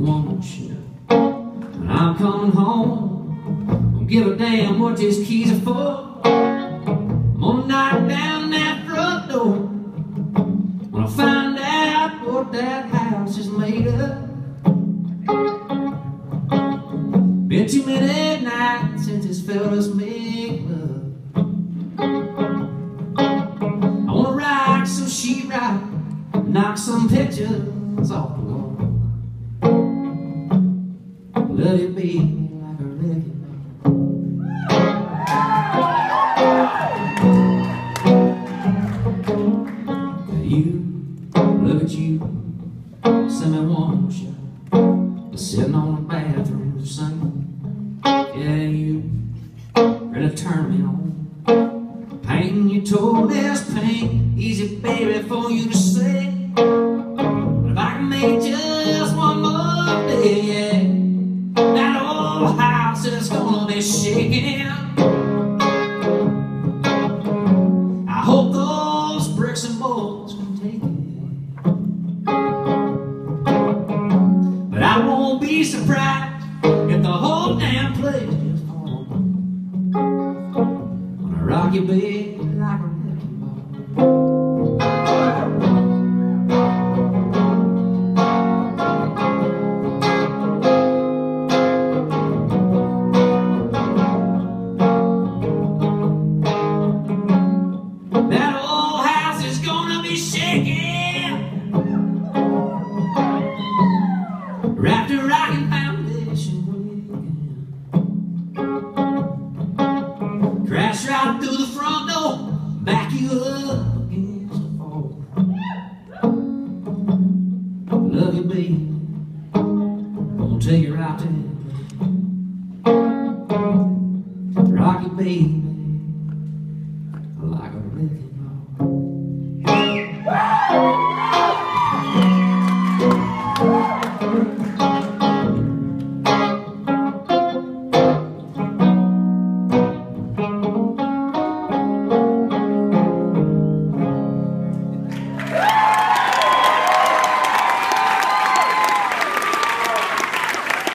won't you? When I'm coming home, don't give a damn what these keys are for. I'm gonna knock down that front door. When I find out what that house is made of. Been too many nights since this fella's make love. I wanna rock some sheetrock, knock some pictures off the wall. Love you, baby, like a wrecking ball. You, look at you, send me one shot. Sitting on the bathroom sink. Yeah, you really turn me on. Painting your toenails pink, easy baby for you to shaking. I hope those bricks and bolts can take it. But I won't be surprised if the whole damn place just falls. When I rock you, gonna be shaking. Wrapped a rocking foundation Crash right through the front door, back you up against the wall. Love you, baby. Gonna take you right there. Rock you, baby like a wrecking